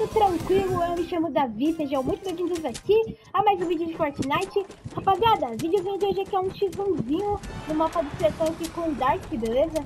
tudo tranquilo? Eu me chamo Davi, sejam muito bem-vindos aqui a mais um vídeo de Fortnite. Rapaziada, videozinho de hoje aqui é um x1zinho no mapa do sertão aqui com o Dark, beleza?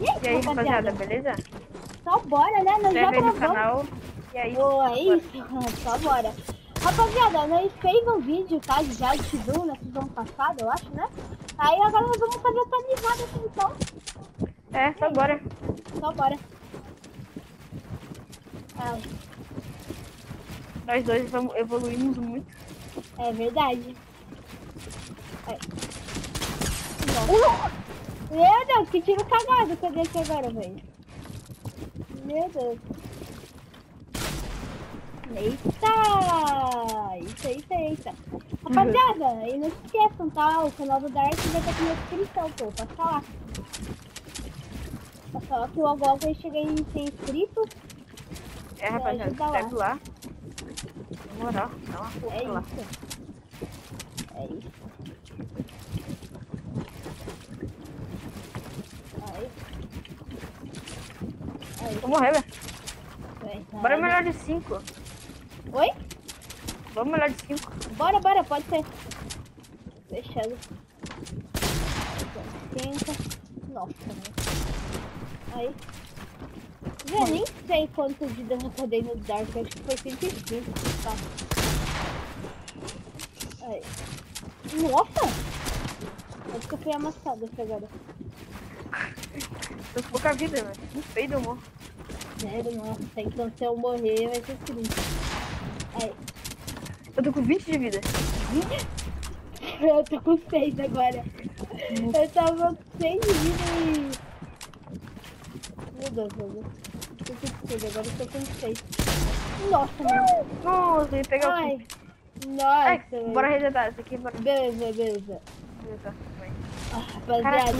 E aí, e aí rapaziada, beleza? Só bora, né? Nós já gravamos. canal. E aí? Boa, é isso. Só bora. Rapaziada, nós fez um vídeo, tá? Já de X1 na season passada, eu acho, né? Aí agora nós vamos fazer atualizado aqui, então. É, só bora. Só bora. Nós dois evoluímos muito. É verdade. Nossa. Meu Deus, que tiro cagado que eu dei aqui agora, velho. Meu Deus. Eita! Eita, eita, eita. Rapaziada, e não se esqueçam, tá? O canal do Dark vai estar aqui na descrição, pô. Pode falar. Pode falar que logo logo eu cheguei em 100 inscritos. É, rapaziada, segue lá. lá. Moral, dá uma força é lá. Isso. É isso. Aí. Aí. Vou morrer, velho. Bora melhor de 5. Oi? Vamos melhor de 5. Bora, bora, pode ser. Fechado. 5. Nossa, né? Aí. Já nem sei quanto de dano eu dei no Dark, acho que foi 120, tá? Aí. Nossa! Acho que eu fui amassado essa agora. Tô com pouca vida, velho. Não sei do morro. Sério, nossa. Então se eu morrer vai ser triste. Aí. Eu tô com 20 de vida. 20? Eu tô com 6 agora. Eu tava com 6 de vida e... Meu Deus, meu Deus. Eu tô com 6, agora eu tô com 6. Nossa, mano. Nossa, ele pegou Ai. Nossa, Ai, Bora resetar isso aqui, bora. Beleza, beleza. Beleza, vai. Ah, rapaziada.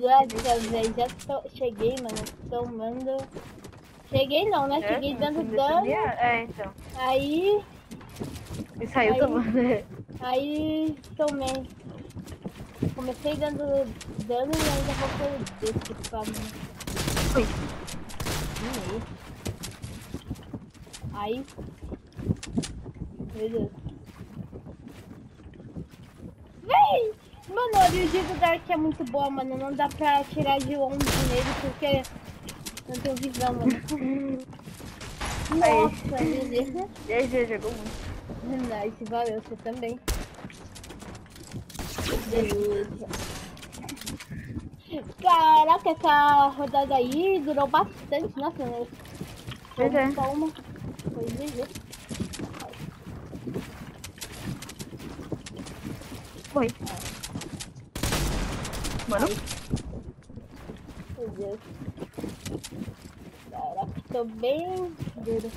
Nossa, velho, já tô... cheguei, mano, tomando... Cheguei não, né? É, cheguei dando dano. É, então. Aí... E saiu aí, tomando. Aí tomei. Comecei dando dano e ainda vou perder esse pra mim. Ui. Aí. Meu Deus. Vem! Mano, a origem do Dark é muito boa, mano. Não dá pra tirar de longe nele porque não tenho visão, mano. Nossa, beleza. GG, jogou muito. Nice, valeu, você também. Beleza. Caraca, essa rodada aí durou bastante, nossa, né? Pois é. Só uma. Foi GG. Foi. Mano. Meu Deus. Caraca, tô bem duro.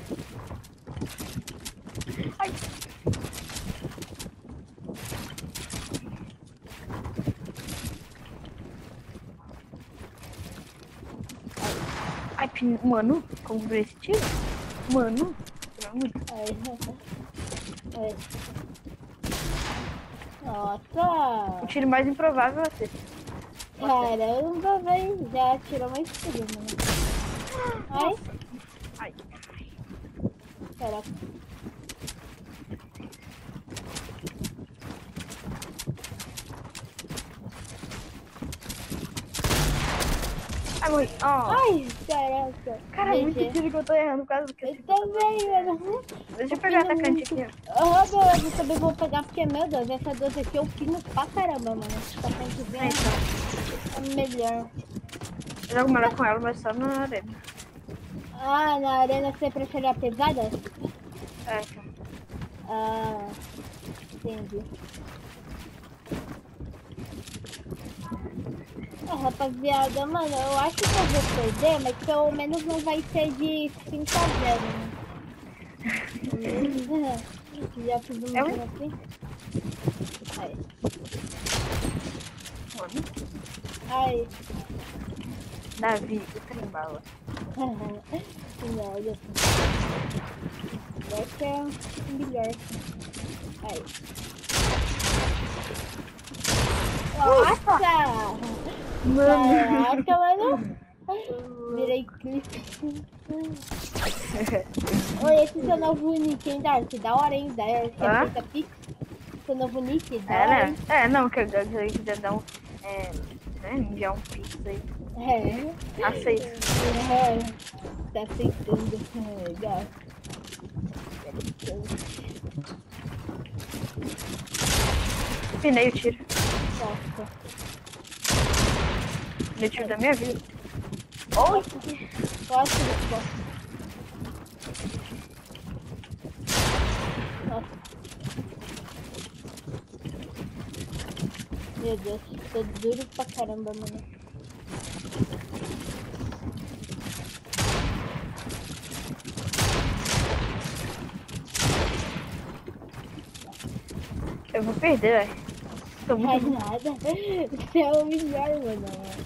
Ai. Mano, como ver esse tiro? Mano. Nossa! O tiro mais improvável é ser. Caramba, velho, já tirou mais tiro, mano. Ai. Ai. Caraca. Ai, caraca. Cara, é muito tiro que eu tô errando por causa do que eu também, mano. Deixa eu pegar o atacante aqui, ó. Ah, oh, eu também vou pegar porque, meu Deus, essa 12 aqui eu pino pra caramba, mano. Esse atacante vem é, então. é melhor. Eu jogo melhor com ela, mas só na arena. Ah, na arena você prefere a pesada? É, então. Ah, entendi. Rapaziada, mano, eu acho que eu vou perder, mas pelo menos não vai ser de 5 a 0, né? Já fiz um é um... assim. Aí. Aí. Davi, o trem bala. não, olha Esse é melhor. Aí. Nossa! Mano. Caraca, mano. virei clipe. Oi, esse seu novo nick, hein, Darcy? Da hora, hein? Da hora. Você Hã? aceita pix? Seu novo nick? Da É, hora, né? É, não, que eu eu quiser dar um. É, né, enviar um pix aí. É. Aceito. É. Tá aceitando. É, legal. Pinei o tiro. Nossa. Pinei o tiro da minha vida. Desse gosto. Nossa. Meu Deus, tô duro pra caramba, mano. Eu vou perder, velho. Tô muito. nada. Você é o melhor, mano.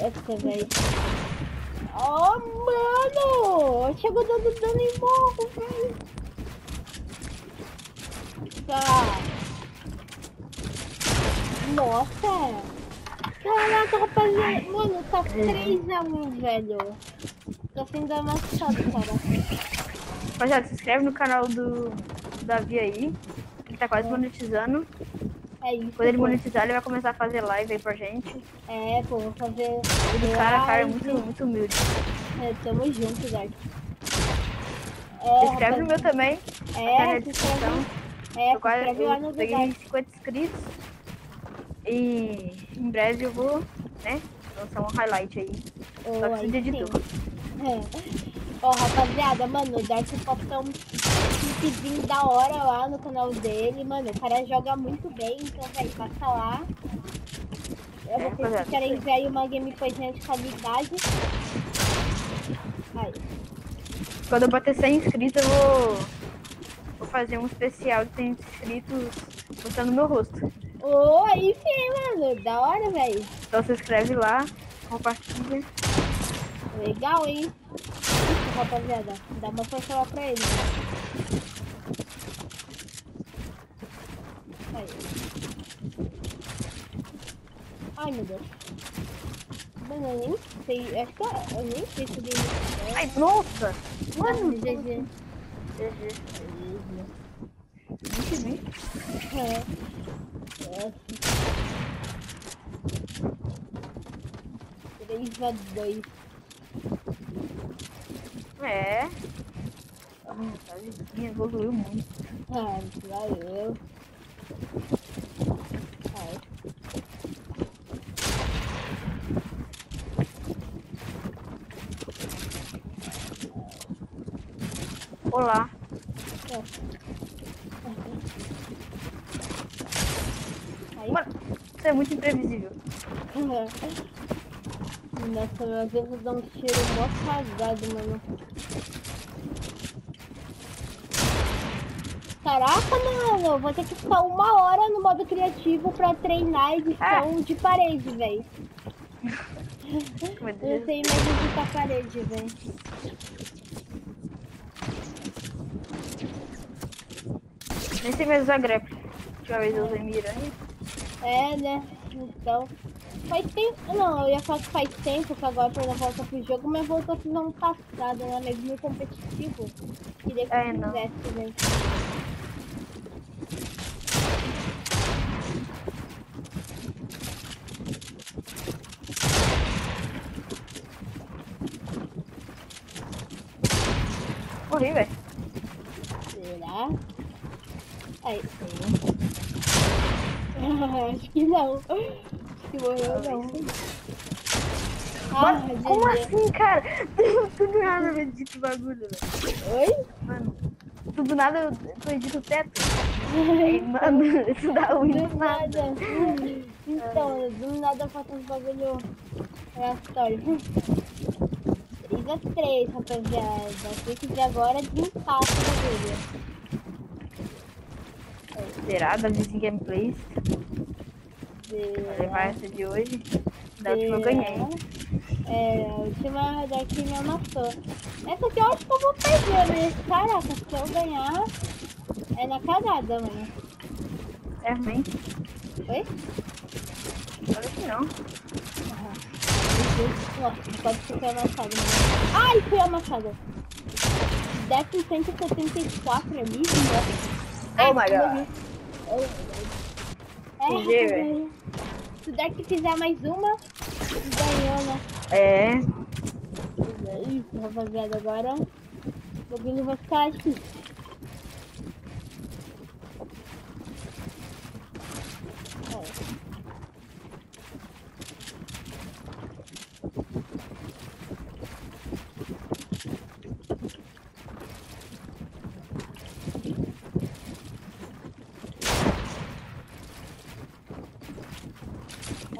Essa, velho. Oh, mano! Chegou dando dano em morro, velho. Tá. Nossa! Caraca, rapaziada. Mano, tá 3x1, velho. Tô sendo amassado, cara. Rapaziada, se inscreve no canal do Davi aí. Ele tá quase monetizando. É isso. Quando ele monetizar, ele vai começar a fazer live aí pra gente. É, pô, vou fazer. O cara, cara é muito, muito humilde. É, tamo junto. Se É, inscreve no meu também. tá na É, descrição. é, Eu se quase inscreve lá no peguei Dark. 50 inscritos. E em breve eu vou, né, lançar um highlight aí. Ô, Só preciso de editor. É. Ó, rapaziada, mano, o Dark postou um da hora lá no canal dele, mano. O cara joga muito bem, então, velho, passa lá. Eu É, vou rapaziada, vocês querem isso ver aí uma gameplayzinha de qualidade. Aí. Quando eu bater 100 inscritos, eu vou, vou fazer um especial de 100 inscritos mostrando meu rosto. Ô, aí sim, mano. Da hora, velho. Então se inscreve lá, compartilha. Legal, hein? Isso, rapaziada. Dá uma força lá pra ele. Aí. Ai, meu Deus. Mano, eu nem sei. Acho que eu, eu nem sei se ele. Ai, nossa! Mano, GG. GG. Te vi. É. É. 3 a 2. É. A mensagenzinha evoluiu muito. Ah, valeu. Ai. Olá. Aí. Mano, você é muito imprevisível. Nossa, meu Deus, dá um cheiro mó cagado, mano. Caraca, mano, vou ter que ficar uma hora no modo criativo pra treinar edição de parede, velho. Eu Deus. sei mais editar parede, velho. Nem sei mais usar grep. Última vez eu usei miranha. É, né? Então. Faz tempo. Não, eu ia falar que faz tempo que agora pra volta pro jogo, mas voltou a fazer um passado, né? Mas meio competitivo. Queria que É, eu não. fizesse, velho. Morri, velho. Será? Aí, Acho que não. Acho que morreu não. Ah, Mano, como GG. assim, cara? Tudo nada eu edito bagulho, velho. Oi? Mano, tudo nada eu eu edito o teto. Aí, mano, isso dá ruim Do nada. nada. Então, do nada falta uns bagulho aleatório. 3x3, rapaziada. Tem que ver agora desempate o bagulho. Será? Da Vizinho Gameplays. Vou levar essa de hoje. Da última eu ganhei. É, a última daqui me amassou. Essa aqui eu acho que eu vou perder, mas caraca, se eu ganhar, é na cagada, mano. É ruim. Oi? Olha que não. Aham. Nossa, pode ser que é amassado, mano. Ai, foi amassado. Deck 174 é mesmo, né? Oh my god. É, velho. Se o deck fizer mais uma, ganhou, né? É. Isso, rapaziada. Agora o bagulho vai ficar difícil. É.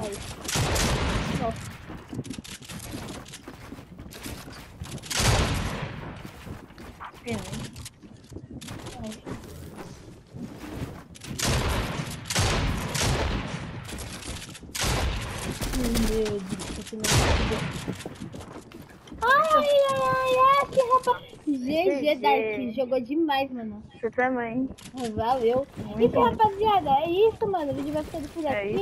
Aí. Nossa. Pena. Meu Deus, que não Ai, ai, ai, ai, que rapaz. GG, Dark, jogou demais, mano. Você também. Valeu. Muito Então, rapaziada, é isso, mano. O vídeo vai ficando por É aqui.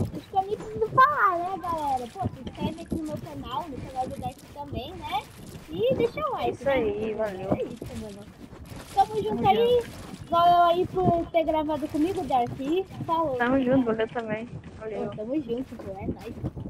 Acho que eu nem preciso falar, né, galera? Pô, se inscreve aqui no meu canal, no canal do Dark também, né? E deixa o like. Isso né? aí, valeu. É isso, mano. Tamo junto Tamo aí. Valeu aí por ter gravado comigo, Dark. E falou. Tamo junto, você também. Valeu. Pô, tamo junto, pô. É nóis.